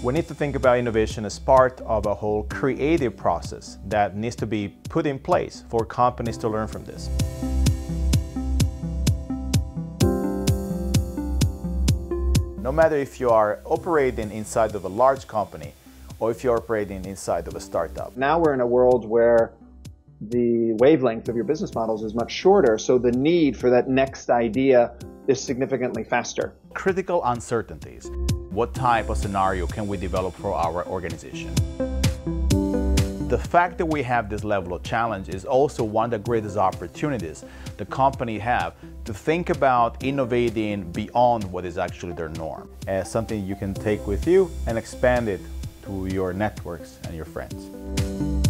We need to think about innovation as part of a whole creative process that needs to be put in place for companies to learn from this. No matter if you are operating inside of a large company or if you're operating inside of a startup. Now we're in a world where the wavelength of your business models is much shorter, so the need for that next idea is significantly faster. Critical uncertainties. What type of scenario can we develop for our organization? The fact that we have this level of challenge is also one of the greatest opportunities the company have to think about innovating beyond what is actually their norm as something you can take with you and expand it to your networks and your friends.